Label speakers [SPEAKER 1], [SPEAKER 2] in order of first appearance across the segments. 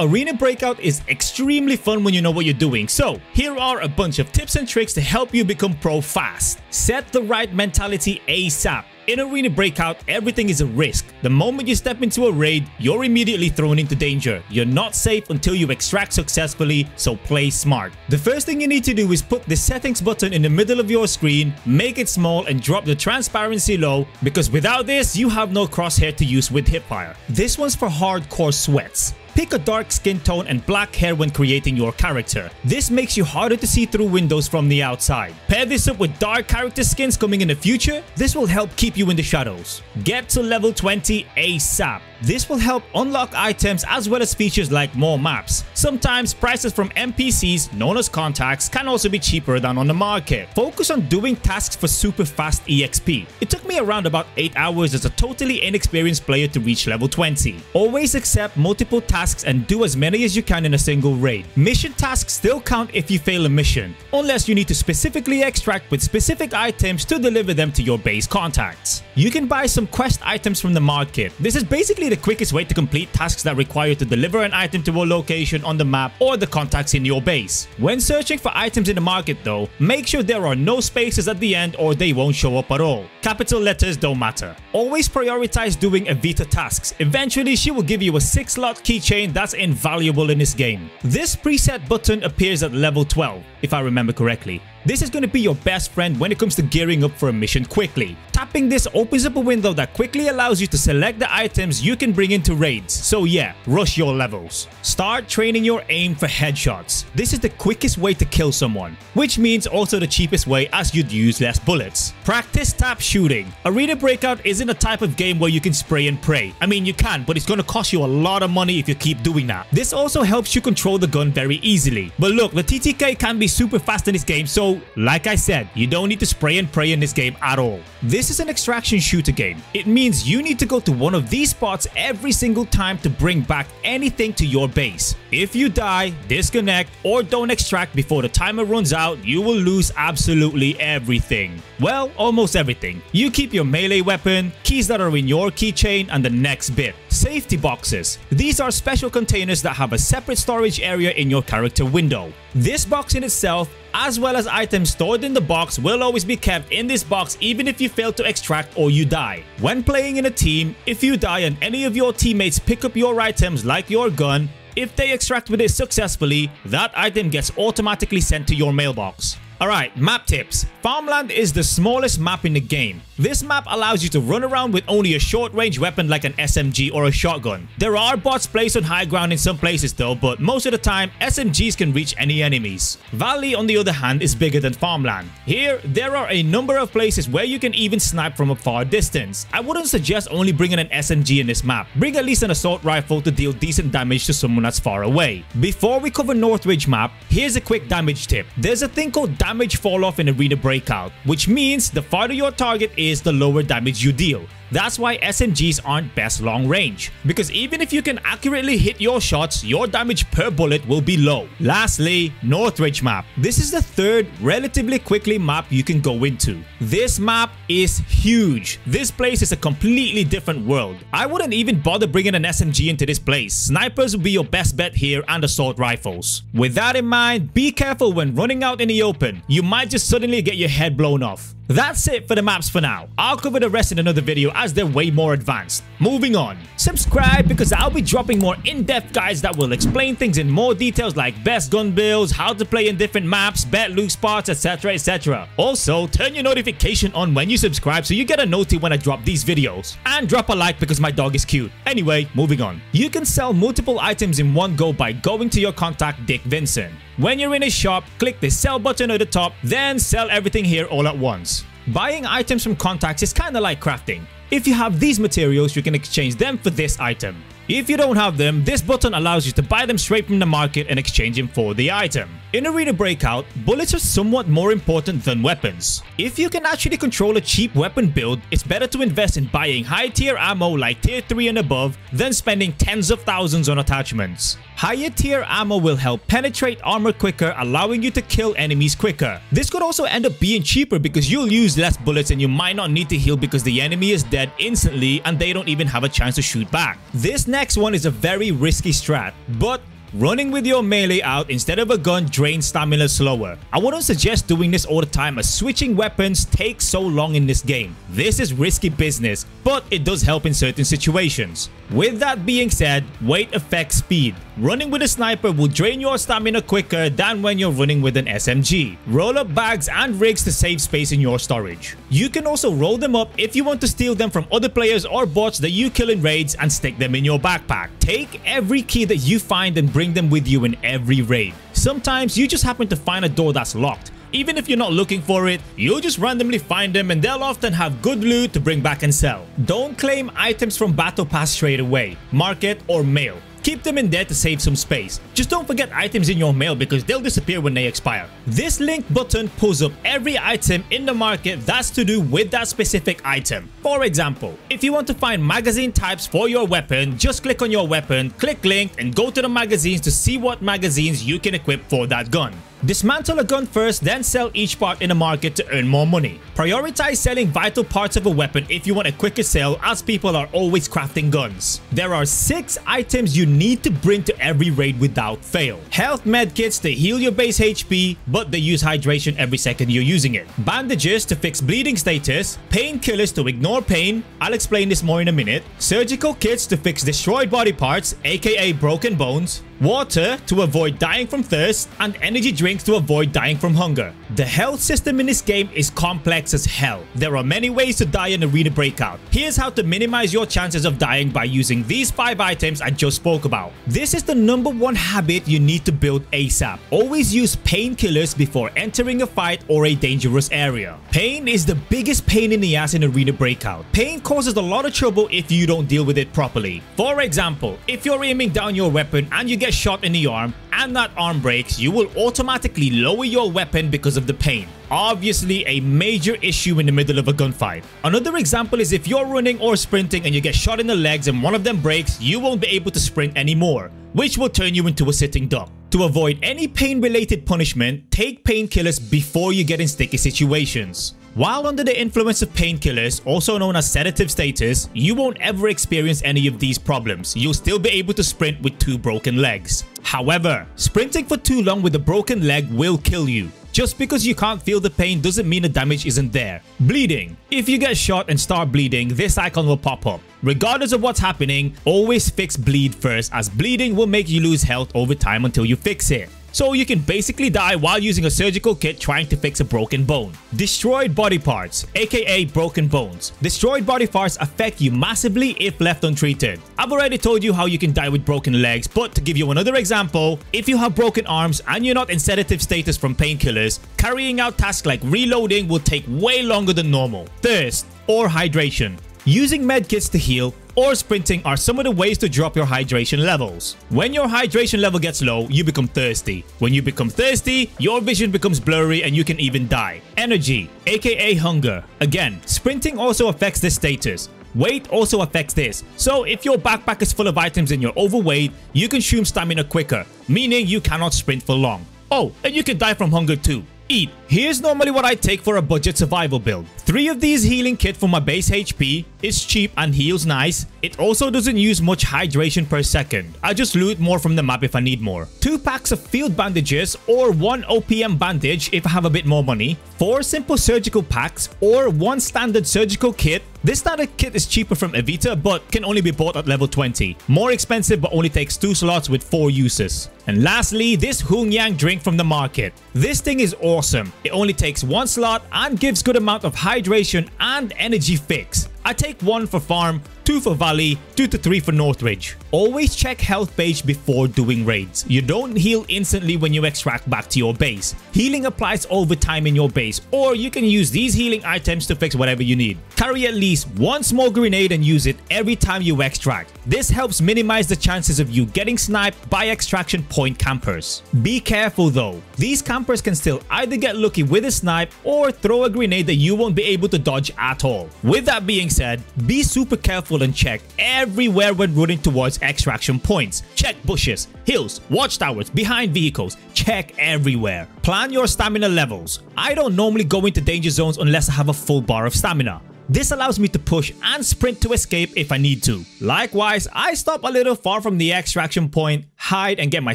[SPEAKER 1] Arena Breakout is extremely fun when you know what you're doing, so here are a bunch of tips and tricks to help you become pro fast. Set the right mentality ASAP. In Arena Breakout, everything is a risk. The moment you step into a raid, you're immediately thrown into danger. You're not safe until you extract successfully, so play smart. The first thing you need to do is put the settings button in the middle of your screen, make it small and drop the transparency low because without this, you have no crosshair to use with hipfire. This one's for hardcore sweats. Pick a dark skin tone and black hair when creating your character. This makes you harder to see through windows from the outside. Pair this up with dark character skins coming in the future. This will help keep you in the shadows. Get to level 20 ASAP. This will help unlock items as well as features like more maps. Sometimes prices from NPCs, known as contacts, can also be cheaper than on the market. Focus on doing tasks for super fast EXP. It took me around about 8 hours as a totally inexperienced player to reach level 20. Always accept multiple tasks and do as many as you can in a single raid. Mission tasks still count if you fail a mission, unless you need to specifically extract with specific items to deliver them to your base contacts. You can buy some quest items from the market. This is basically the quickest way to complete tasks that require you to deliver an item to a location on the map or the contacts in your base. When searching for items in the market though, make sure there are no spaces at the end or they won't show up at all. Capital letters don't matter. Always prioritize doing Evita tasks. Eventually she will give you a 6 slot keychain that's invaluable in this game. This preset button appears at level 12, if I remember correctly. This is going to be your best friend when it comes to gearing up for a mission quickly. Tapping this opens up a window that quickly allows you to select the items you can bring into raids. So yeah, rush your levels. Start training your aim for headshots. This is the quickest way to kill someone, which means also the cheapest way as you'd use less bullets. Practice tap shooting. Arena Breakout isn't a type of game where you can spray and pray. I mean, you can, but it's going to cost you a lot of money if you keep doing that. This also helps you control the gun very easily. But look, the TTK can be super fast in this game, so like I said, you don't need to spray and pray in this game at all. This is an extraction shooter game. It means you need to go to one of these spots every single time to bring back anything to your base. If you die, disconnect, or don't extract before the timer runs out, you will lose absolutely everything. Well, almost everything. You keep your melee weapon, keys that are in your keychain, and the next bit. Safety boxes. These are special containers that have a separate storage area in your character window. This box in itself as well as items stored in the box will always be kept in this box even if you fail to extract or you die. When playing in a team, if you die and any of your teammates pick up your items like your gun, if they extract with it successfully, that item gets automatically sent to your mailbox. Alright, map tips. Farmland is the smallest map in the game. This map allows you to run around with only a short range weapon like an SMG or a shotgun. There are bots placed on high ground in some places though, but most of the time SMGs can reach any enemies. Valley on the other hand is bigger than Farmland. Here, there are a number of places where you can even snipe from a far distance. I wouldn't suggest only bringing an SMG in this map. Bring at least an assault rifle to deal decent damage to someone that's far away. Before we cover Northridge map, here's a quick damage tip. There's a thing called damage fall off in Arena Breakout, which means the farther your target is, the lower damage you deal. That's why SMGs aren't best long range, because even if you can accurately hit your shots, your damage per bullet will be low. Lastly, Northridge map. This is the third relatively quickly map you can go into. This map is huge. This place is a completely different world. I wouldn't even bother bringing an SMG into this place. Snipers will be your best bet here and assault rifles. With that in mind, be careful when running out in the open. You might just suddenly get your head blown off. That's it for the maps for now. I'll cover the rest in another video as they're way more advanced. Moving on. Subscribe because I'll be dropping more in-depth guides that will explain things in more details like best gun builds, how to play in different maps, bet loot spots, etc etc. Also, turn your notification on when you subscribe so you get a noty when I drop these videos. And drop a like because my dog is cute. Anyway, moving on. You can sell multiple items in one go by going to your contact Dick Vincent. When you're in a shop, click the sell button at the top, then sell everything here all at once. Buying items from contacts is kinda like crafting. If you have these materials, you can exchange them for this item. If you don't have them, this button allows you to buy them straight from the market and exchange them for the item. In Arena Breakout, bullets are somewhat more important than weapons. If you can actually control a cheap weapon build, it's better to invest in buying high tier ammo like tier 3 and above than spending tens of thousands on attachments. Higher tier ammo will help penetrate armor quicker, allowing you to kill enemies quicker. This could also end up being cheaper because you'll use less bullets and you might not need to heal because the enemy is dead instantly and they don't even have a chance to shoot back. This next one is a very risky strat, but Running with your melee out instead of a gun drains stamina slower. I wouldn't suggest doing this all the time as switching weapons takes so long in this game. This is risky business, but it does help in certain situations. With that being said, weight affects speed. Running with a sniper will drain your stamina quicker than when you're running with an SMG. Roll up bags and rigs to save space in your storage. You can also roll them up if you want to steal them from other players or bots that you kill in raids and stick them in your backpack. Take every key that you find and bring them with you in every raid. Sometimes you just happen to find a door that's locked. Even if you're not looking for it, you'll just randomly find them and they'll often have good loot to bring back and sell. Don't claim items from Battle Pass straight away, market or mail. Keep them in there to save some space. Just don't forget items in your mail because they'll disappear when they expire. This link button pulls up every item in the market that's to do with that specific item. For example, if you want to find magazine types for your weapon, just click on your weapon, click link and go to the magazines to see what magazines you can equip for that gun. Dismantle a gun first, then sell each part in the market to earn more money. Prioritize selling vital parts of a weapon if you want a quicker sale as people are always crafting guns. There are 6 items you need to bring to every raid without fail. Health medkits to heal your base HP, but they use hydration every second you're using it. Bandages to fix bleeding status. Painkillers to ignore pain. I'll explain this more in a minute. Surgical kits to fix destroyed body parts, aka broken bones water to avoid dying from thirst, and energy drinks to avoid dying from hunger. The health system in this game is complex as hell. There are many ways to die in Arena Breakout. Here's how to minimize your chances of dying by using these 5 items I just spoke about. This is the number one habit you need to build ASAP. Always use painkillers before entering a fight or a dangerous area. Pain is the biggest pain in the ass in Arena Breakout. Pain causes a lot of trouble if you don't deal with it properly. For example, if you're aiming down your weapon and you get shot in the arm and that arm breaks, you will automatically lower your weapon because of the pain. Obviously a major issue in the middle of a gunfight. Another example is if you're running or sprinting and you get shot in the legs and one of them breaks, you won't be able to sprint anymore, which will turn you into a sitting duck. To avoid any pain-related punishment, take painkillers before you get in sticky situations. While under the influence of painkillers, also known as sedative status, you won't ever experience any of these problems. You'll still be able to sprint with two broken legs. However, sprinting for too long with a broken leg will kill you. Just because you can't feel the pain doesn't mean the damage isn't there. Bleeding. If you get shot and start bleeding, this icon will pop up. Regardless of what's happening, always fix bleed first as bleeding will make you lose health over time until you fix it so you can basically die while using a surgical kit trying to fix a broken bone. Destroyed body parts, aka broken bones. Destroyed body parts affect you massively if left untreated. I've already told you how you can die with broken legs, but to give you another example, if you have broken arms and you're not in sedative status from painkillers, carrying out tasks like reloading will take way longer than normal. Thirst or hydration. Using medkits to heal or sprinting are some of the ways to drop your hydration levels. When your hydration level gets low, you become thirsty. When you become thirsty, your vision becomes blurry and you can even die. Energy, aka hunger. Again, sprinting also affects this status. Weight also affects this. So if your backpack is full of items and you're overweight, you consume stamina quicker, meaning you cannot sprint for long. Oh, and you can die from hunger too. Eat. Here's normally what I take for a budget survival build. Three of these healing kit for my base HP. It's cheap and heals nice. It also doesn't use much hydration per second. I just loot more from the map if I need more. Two packs of field bandages or one OPM bandage if I have a bit more money. Four simple surgical packs or one standard surgical kit this standard kit is cheaper from Evita but can only be bought at level 20. More expensive but only takes 2 slots with 4 uses. And lastly, this Hung Yang drink from the market. This thing is awesome. It only takes 1 slot and gives good amount of hydration and energy fix. I take 1 for farm, 2 for Valley, 2 to 3 for Northridge. Always check health page before doing raids. You don't heal instantly when you extract back to your base. Healing applies over time in your base or you can use these healing items to fix whatever you need. Carry at least one small grenade and use it every time you extract. This helps minimize the chances of you getting sniped by extraction point campers. Be careful though. These campers can still either get lucky with a snipe or throw a grenade that you won't be able to dodge at all. With that being said, be super careful and check everywhere when running towards extraction points. Check bushes, hills, watchtowers, behind vehicles. Check everywhere. Plan your stamina levels. I don't normally go into danger zones unless I have a full bar of stamina. This allows me to push and sprint to escape if I need to. Likewise, I stop a little far from the extraction point, hide and get my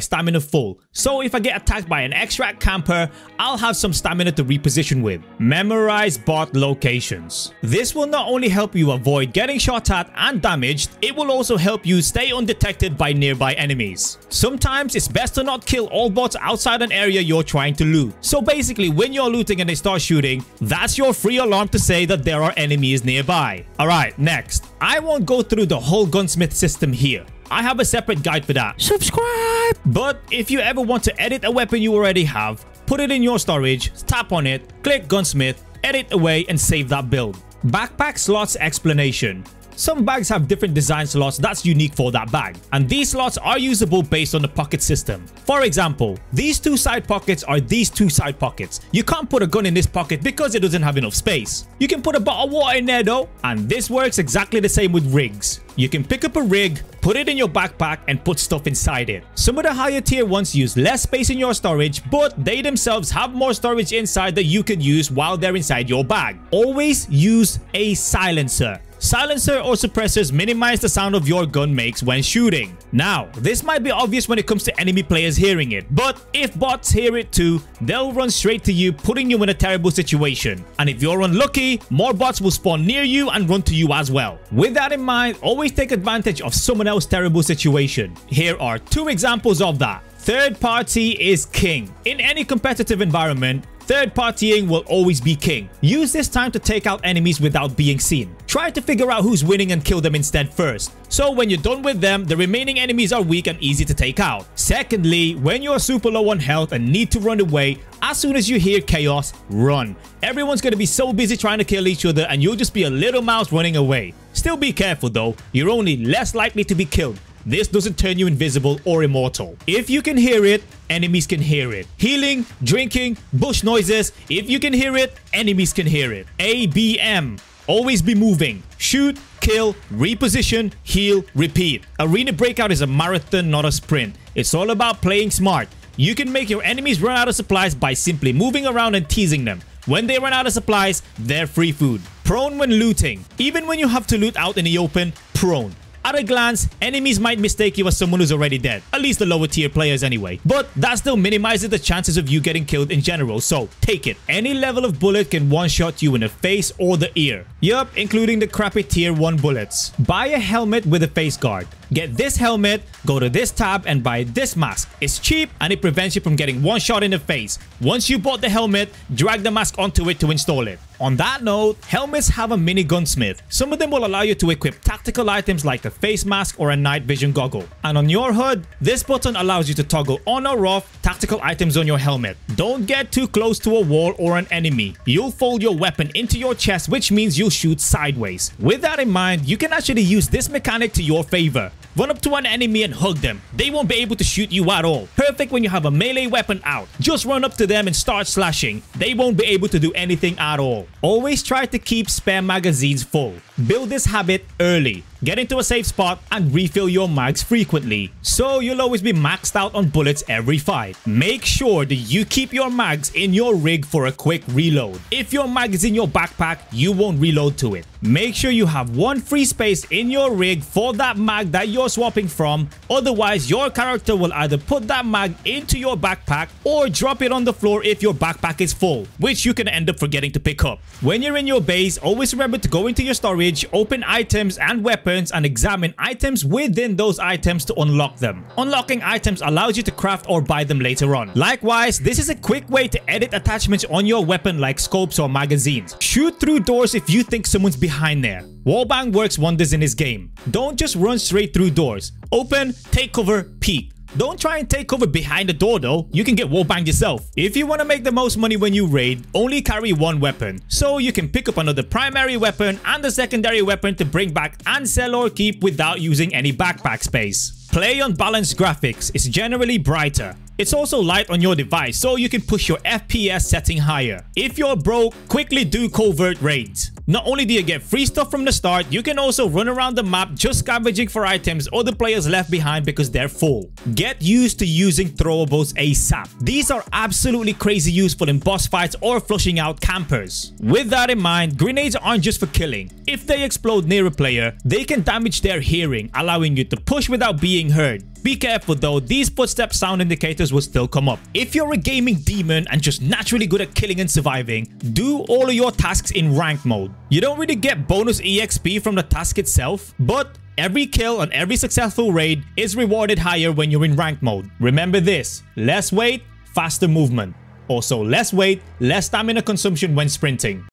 [SPEAKER 1] stamina full. So if I get attacked by an extract camper, I'll have some stamina to reposition with. Memorize bot locations. This will not only help you avoid getting shot at and damaged, it will also help you stay undetected by nearby enemies. Sometimes it's best to not kill all bots outside an area you're trying to loot. So basically when you're looting and they start shooting, that's your free alarm to say that there are enemies nearby. Alright, next. I won't go through the whole gunsmith system here. I have a separate guide for that. Subscribe! But if you ever want to edit a weapon you already have, put it in your storage, tap on it, click gunsmith, edit away and save that build. Backpack slots explanation. Some bags have different design slots that's unique for that bag, and these slots are usable based on the pocket system. For example, these two side pockets are these two side pockets. You can't put a gun in this pocket because it doesn't have enough space. You can put a bottle of water in there though, and this works exactly the same with rigs. You can pick up a rig, put it in your backpack and put stuff inside it. Some of the higher tier ones use less space in your storage, but they themselves have more storage inside that you can use while they're inside your bag. Always use a silencer. Silencer or suppressors minimize the sound of your gun makes when shooting. Now, this might be obvious when it comes to enemy players hearing it, but if bots hear it too, they'll run straight to you, putting you in a terrible situation. And if you're unlucky, more bots will spawn near you and run to you as well. With that in mind, always take advantage of someone else's terrible situation. Here are two examples of that. Third party is king. In any competitive environment, Third partying will always be king. Use this time to take out enemies without being seen. Try to figure out who's winning and kill them instead first. So when you're done with them, the remaining enemies are weak and easy to take out. Secondly, when you're super low on health and need to run away, as soon as you hear chaos, run. Everyone's gonna be so busy trying to kill each other and you'll just be a little mouse running away. Still be careful though, you're only less likely to be killed. This doesn't turn you invisible or immortal. If you can hear it, enemies can hear it. Healing, drinking, bush noises, if you can hear it, enemies can hear it. ABM. Always be moving. Shoot, kill, reposition, heal, repeat. Arena Breakout is a marathon, not a sprint. It's all about playing smart. You can make your enemies run out of supplies by simply moving around and teasing them. When they run out of supplies, they're free food. Prone when looting. Even when you have to loot out in the open, prone. At a glance, enemies might mistake you as someone who's already dead, at least the lower tier players anyway. But that still minimizes the chances of you getting killed in general, so take it. Any level of bullet can one-shot you in the face or the ear. Yup, including the crappy tier 1 bullets. Buy a helmet with a face guard. Get this helmet, go to this tab and buy this mask. It's cheap and it prevents you from getting one shot in the face. Once you bought the helmet, drag the mask onto it to install it. On that note, helmets have a mini gunsmith. Some of them will allow you to equip tactical items like a face mask or a night vision goggle. And on your hood, this button allows you to toggle on or off tactical items on your helmet. Don't get too close to a wall or an enemy. You'll fold your weapon into your chest which means you'll shoot sideways. With that in mind, you can actually use this mechanic to your favor. Run up to an enemy and hug them. They won't be able to shoot you at all. Perfect when you have a melee weapon out. Just run up to them and start slashing. They won't be able to do anything at all. Always try to keep spare magazines full. Build this habit early. Get into a safe spot and refill your mags frequently, so you'll always be maxed out on bullets every fight. Make sure that you keep your mags in your rig for a quick reload. If your mag is in your backpack, you won't reload to it. Make sure you have one free space in your rig for that mag that you're swapping from, otherwise your character will either put that mag into your backpack or drop it on the floor if your backpack is full, which you can end up forgetting to pick up. When you're in your base, always remember to go into your storage, open items and weapons weapons and examine items within those items to unlock them. Unlocking items allows you to craft or buy them later on. Likewise, this is a quick way to edit attachments on your weapon like scopes or magazines. Shoot through doors if you think someone's behind there. Wallbang works wonders in this game. Don't just run straight through doors. Open, take cover, peek. Don't try and take cover behind the door though, you can get wallbanged yourself. If you want to make the most money when you raid, only carry one weapon. So you can pick up another primary weapon and a secondary weapon to bring back and sell or keep without using any backpack space. Play on balanced graphics is generally brighter. It's also light on your device so you can push your FPS setting higher. If you're broke, quickly do covert raids. Not only do you get free stuff from the start, you can also run around the map just scavenging for items other players left behind because they're full. Get used to using throwables ASAP. These are absolutely crazy useful in boss fights or flushing out campers. With that in mind, grenades aren't just for killing. If they explode near a player, they can damage their hearing, allowing you to push without being heard. Be careful though, these footstep sound indicators will still come up. If you're a gaming demon and just naturally good at killing and surviving, do all of your tasks in rank mode. You don't really get bonus EXP from the task itself, but Every kill on every successful raid is rewarded higher when you're in rank mode. Remember this, less weight, faster movement. Also less weight, less stamina consumption when sprinting.